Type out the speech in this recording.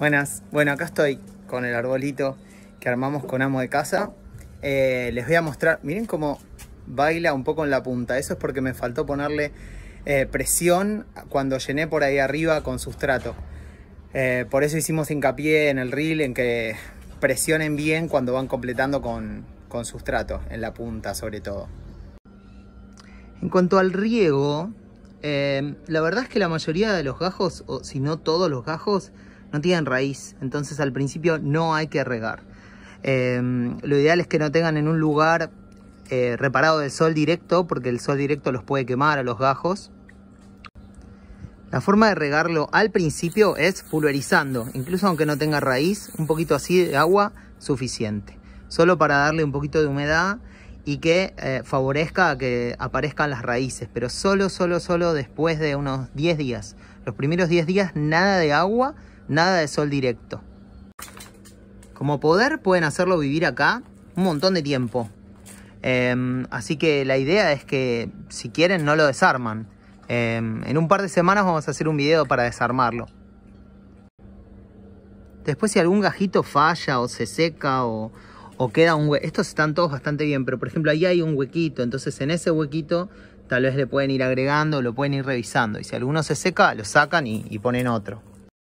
Buenas, bueno acá estoy con el arbolito que armamos con amo de casa. Eh, les voy a mostrar, miren cómo baila un poco en la punta. Eso es porque me faltó ponerle eh, presión cuando llené por ahí arriba con sustrato. Eh, por eso hicimos hincapié en el reel en que presionen bien cuando van completando con, con sustrato, en la punta sobre todo. En cuanto al riego, la verdad es que la mayoría de los gajos, o si no todos los gajos, no tienen raíz, entonces al principio no hay que regar. Em, lo ideal es que no tengan en un lugar eh, reparado del sol directo, porque el sol directo los puede quemar a los gajos. La forma de regarlo al principio es pulverizando, incluso aunque no tenga raíz, un poquito así de agua suficiente. Solo para darle un poquito de humedad y que eh, favorezca a que aparezcan las raíces, pero solo, solo, solo después de unos 10 días. Los primeros 10 días nada de agua, nada de sol directo. Como poder pueden hacerlo vivir acá un montón de tiempo. Em, así que la idea es que si quieren no lo desarman. Em, en un par de semanas vamos a hacer un video para desarmarlo. Después si algún gajito falla o se seca o, queda un hueco. Estos están todos bastante bien, pero por ejemplo ahí hay un huequito. Entonces en ese huequito tal vez le pueden ir agregando, lo pueden ir revisando. Y si alguno se seca, lo sacan y ponen otro.